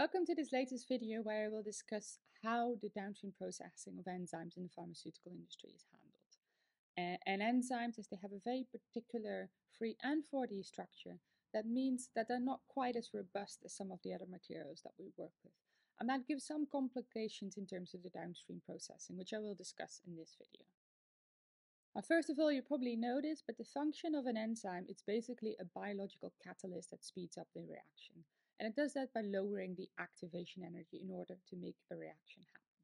Welcome to this latest video where I will discuss how the downstream processing of enzymes in the pharmaceutical industry is handled. Uh, and enzymes, as they have a very particular 3 and 4D structure, that means that they're not quite as robust as some of the other materials that we work with. And that gives some complications in terms of the downstream processing, which I will discuss in this video. Now, first of all, you probably know this, but the function of an enzyme is basically a biological catalyst that speeds up the reaction. And it does that by lowering the activation energy in order to make a reaction happen.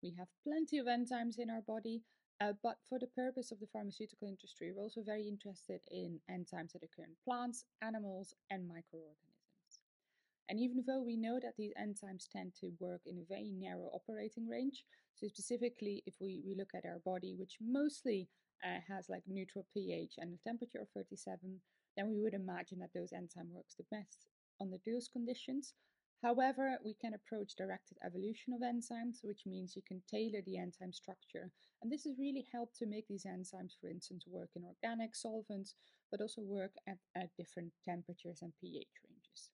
We have plenty of enzymes in our body, uh, but for the purpose of the pharmaceutical industry, we're also very interested in enzymes that occur in plants, animals, and microorganisms. And even though we know that these enzymes tend to work in a very narrow operating range, so specifically if we, we look at our body, which mostly uh, has like neutral pH and a temperature of 37, then we would imagine that those enzyme works the best under those conditions. However, we can approach directed evolution of enzymes, which means you can tailor the enzyme structure. And this has really helped to make these enzymes, for instance, work in organic solvents, but also work at, at different temperatures and pH ranges.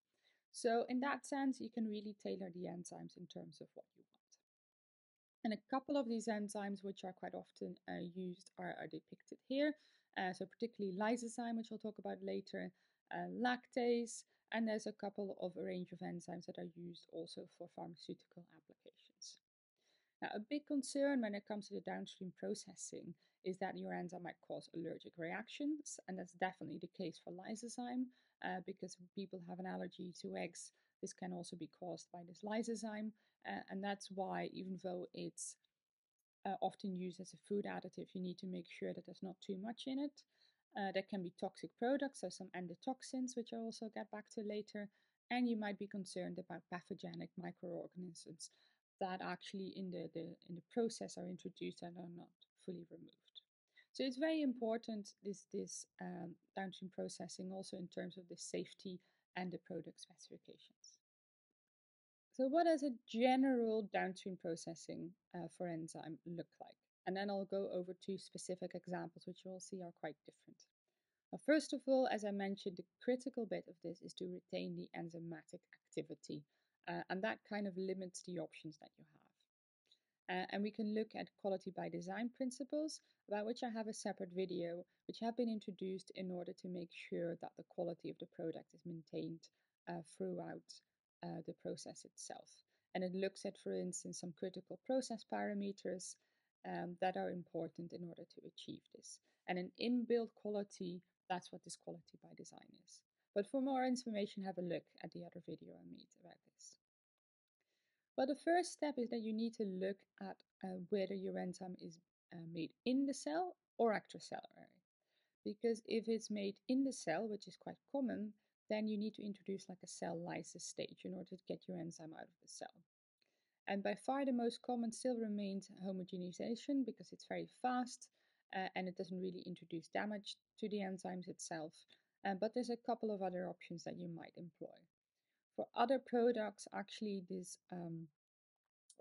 So in that sense, you can really tailor the enzymes in terms of what you want. And a couple of these enzymes, which are quite often uh, used, are, are, depicted here. Uh, so particularly lysozyme, which I'll talk about later, uh, lactase, and there's a couple of a range of enzymes that are used also for pharmaceutical applications. Now, a big concern when it comes to the downstream processing is that your enzyme might cause allergic reactions, and that's definitely the case for lysozyme, uh, because people have an allergy to eggs, this can also be caused by this lysozyme, uh, and that's why, even though it's uh, often used as a food additive, you need to make sure that there's not too much in it. Uh, there can be toxic products, so some endotoxins, which I'll also get back to later. And you might be concerned about pathogenic microorganisms that actually in the, the, in the process are introduced and are not fully removed. So it's very important, this, this um, downstream processing also in terms of the safety and the product specifications. So what does a general downstream processing uh, for enzyme look like? and then I'll go over two specific examples which you'll see are quite different. Now, first of all, as I mentioned, the critical bit of this is to retain the enzymatic activity, uh, and that kind of limits the options that you have. Uh, and we can look at quality by design principles, about which I have a separate video, which have been introduced in order to make sure that the quality of the product is maintained uh, throughout uh, the process itself. And it looks at, for instance, some critical process parameters um, that are important in order to achieve this. And an inbuilt quality, that's what this quality by design is. But for more information, have a look at the other video I made about this. But the first step is that you need to look at uh, whether your enzyme is uh, made in the cell or extracellular. Because if it's made in the cell, which is quite common, then you need to introduce like a cell lysis stage in order to get your enzyme out of the cell. And by far the most common still remains homogenization because it's very fast uh, and it doesn't really introduce damage to the enzymes itself. Uh, but there's a couple of other options that you might employ. For other products, actually, this um,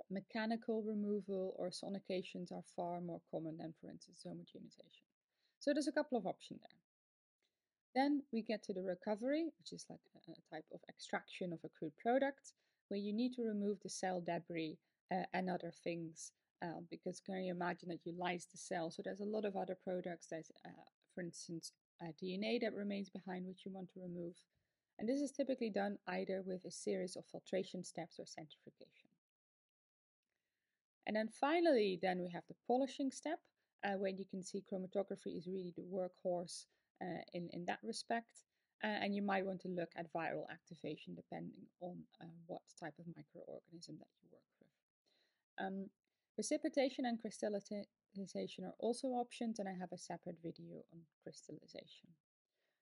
mechanical removal or sonications are far more common than, for instance, homogenization. So there's a couple of options there. Then we get to the recovery, which is like a type of extraction of a crude product where you need to remove the cell debris uh, and other things. Uh, because can you imagine that you lyse the cell? So there's a lot of other products. There's, uh, for instance, DNA that remains behind which you want to remove. And this is typically done either with a series of filtration steps or centrifugation. And then finally, then we have the polishing step, uh, where you can see chromatography is really the workhorse in, in that respect. Uh, and you might want to look at viral activation depending on uh, what type of microorganism that you work with. Um, precipitation and crystallization are also options, and I have a separate video on crystallization.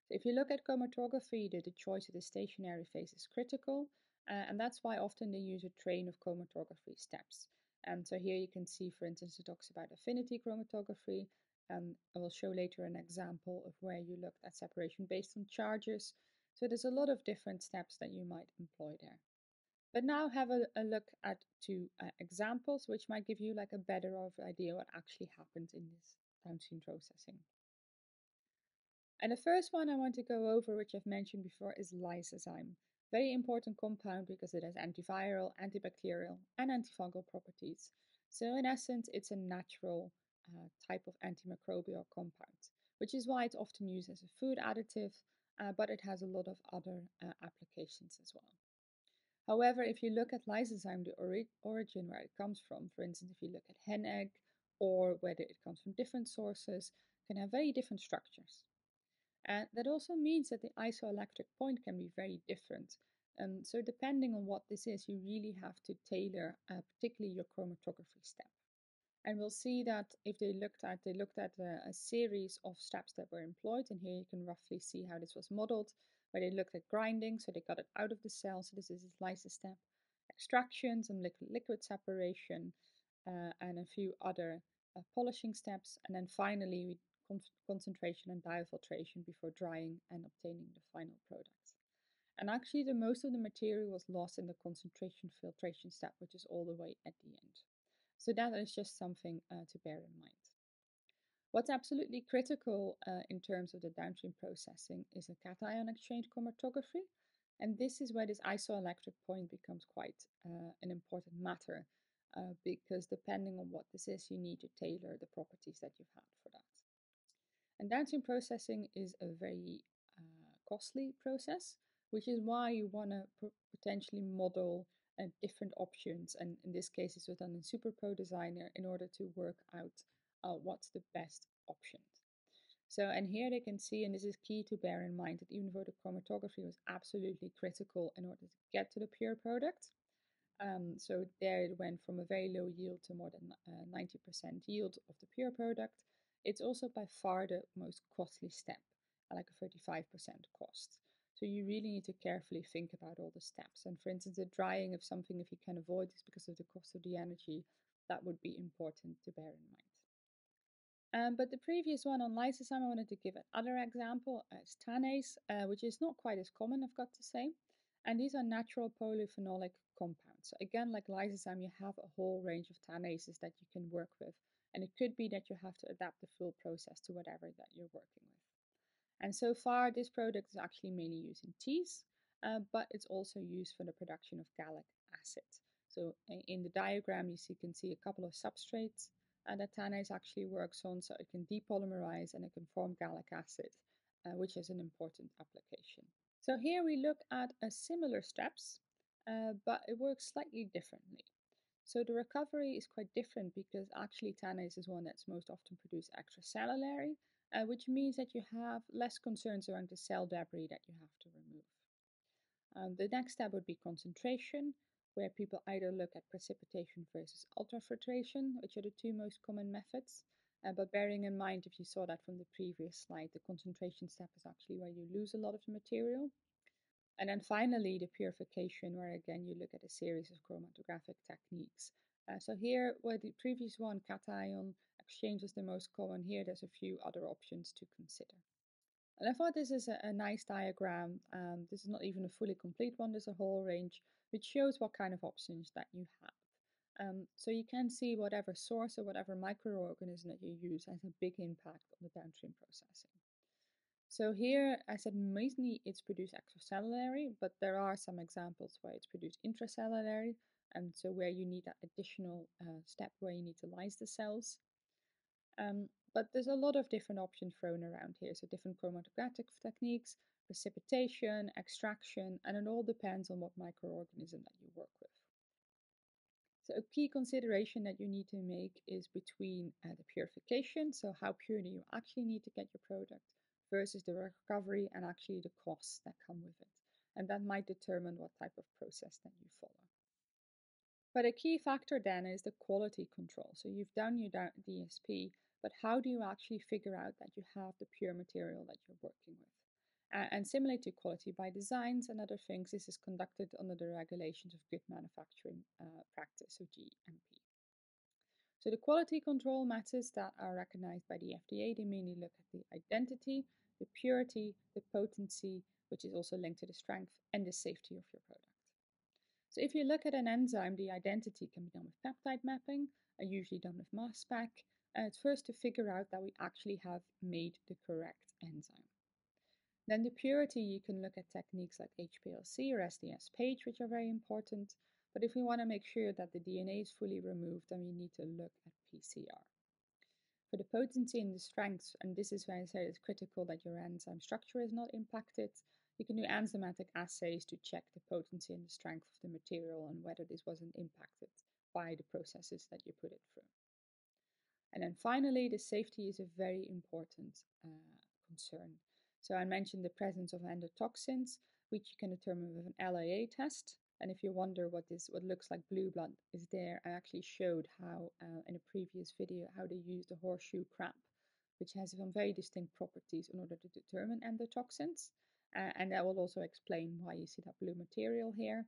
So if you look at chromatography, the, the choice of the stationary phase is critical, uh, and that's why often they use a train of chromatography steps. And so here you can see, for instance, it talks about affinity chromatography, um, I will show later an example of where you looked at separation based on charges. So there's a lot of different steps that you might employ there. But now have a, a look at two uh, examples, which might give you like a better of idea what actually happens in this downstream processing. And the first one I want to go over, which I've mentioned before, is lysozyme. Very important compound because it has antiviral, antibacterial, and antifungal properties. So in essence, it's a natural uh, type of antimicrobial compound, which is why it's often used as a food additive, uh, but it has a lot of other uh, applications as well. However, if you look at lysozyme, the ori origin where it comes from, for instance, if you look at hen egg or whether it comes from different sources, can have very different structures. And that also means that the isoelectric point can be very different. Um, so depending on what this is, you really have to tailor uh, particularly your chromatography step. And we'll see that if they looked at, they looked at a, a, series of steps that were employed. And here you can roughly see how this was modeled, where they looked at grinding, so they got it out of the cell. So this is a lysis step, extraction, some liquid liquid separation, uh, and a few other uh, polishing steps. And then finally, con concentration and diafiltration before drying and obtaining the final product. And actually, the most of the material was lost in the concentration filtration step, which is all the way at the end. So that is just something uh, to bear in mind. What's absolutely critical uh, in terms of the downstream processing is a cation exchange chromatography. And this is where this isoelectric point becomes quite uh, an important matter uh, because depending on what this is, you need to tailor the properties that you've had for that. And downstream processing is a very uh, costly process, which is why you want to potentially model uh, different options. And in this case, this was done in SuperPro Designer in order to work out uh, what's the best option. So, and here they can see, and this is key to bear in mind, that even though the chromatography was absolutely critical in order to get to the pure product, um, so there it went from a very low yield to more than 90% uh, yield of the pure product. It's also by far the most costly step, like a 35% cost. So you really need to carefully think about all the steps. And for instance, the drying of something, if you can avoid this because of the cost of the energy, that would be important to bear in mind. Um, but the previous one on lysozyme, I wanted to give another example as tannase, uh, which is not quite as common, I've got to say. And these are natural polyphenolic compounds. So again, like lysozyme, you have a whole range of tannases that you can work with. And it could be that you have to adapt the full process to whatever that you're working with. And so far, this product is actually mainly used in teas, uh, but it's also used for the production of gallic acid. So in the diagram, you see, can see a couple of substrates uh, that tannase actually works on, so it can depolymerize and it can form gallic acid, uh, which is an important application. So here we look at a similar steps, uh, but it works slightly differently. So the recovery is quite different because actually tannase is one that's most often produced extracellularly, uh, which means that you have less concerns around the cell debris that you have to remove. Um, the next step would be concentration, where people either look at precipitation versus ultrafiltration, which are the two most common methods. Uh, but bearing in mind, if you saw that from the previous slide, the concentration step is actually where you lose a lot of the material. And then finally, the purification, where again you look at a series of chromatographic techniques. Uh, so here, where the previous one, cation exchange is the most common, here there's a few other options to consider. And I thought this is a, a nice diagram. Um, this is not even a fully complete one, there's a whole range which shows what kind of options that you have. Um, so you can see whatever source or whatever microorganism that you use has a big impact on the downstream processing. So here, I said mainly it's produced extracellularly, but there are some examples where it's produced intracellularly, and so where you need that additional uh, step where you need to lyse the cells. Um, but there's a lot of different options thrown around here, so different chromatographic techniques, precipitation, extraction, and it all depends on what microorganism that you work with. So a key consideration that you need to make is between uh, the purification, so how pure do you actually need to get your product, versus the recovery and actually the costs that come with it. And that might determine what type of process that you follow. But a key factor then is the quality control. So you've done your DSP, but how do you actually figure out that you have the pure material that you're working with? And similar to quality by designs and other things, this is conducted under the regulations of good manufacturing uh, practice, so GMP. So the quality control matters that are recognized by the FDA, they mainly look at the identity, the purity, the potency, which is also linked to the strength and the safety of your product. So if you look at an enzyme, the identity can be done with peptide mapping, and usually done with mass spec. And it's first to figure out that we actually have made the correct enzyme. Then the purity, you can look at techniques like HPLC or SDS-PAGE, which are very important. But if we want to make sure that the DNA is fully removed, then we need to look at PCR. For the potency and the strength, and this is where I say it's critical that your enzyme structure is not impacted, you can do enzymatic assays to check the potency and the strength of the material and whether this wasn't impacted by the processes that you put it through. And then finally, the safety is a very important uh, concern. So I mentioned the presence of endotoxins, which you can determine with an LIA test. And if you wonder what this what looks like blue blood is there, I actually showed how uh, in a previous video how they use the horseshoe crab, which has some very distinct properties in order to determine endotoxins. Uh, and that will also explain why you see that blue material here.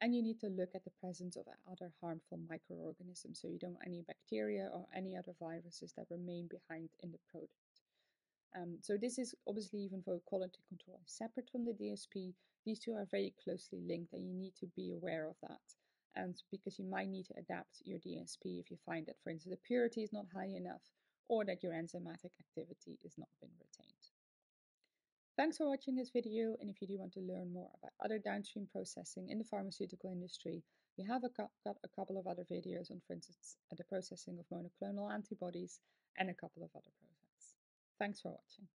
And you need to look at the presence of other harmful microorganisms, so you don't want any bacteria or any other viruses that remain behind in the product. Um, so this is obviously even for quality control separate from the DSP. These two are very closely linked and you need to be aware of that. And because you might need to adapt your DSP if you find that, for instance, the purity is not high enough or that your enzymatic activity is not been retained. Thanks for watching this video and if you do want to learn more about other downstream processing in the pharmaceutical industry, we have a got a couple of other videos on, for instance, uh, the processing of monoclonal antibodies and a couple of other projects. Thanks for watching.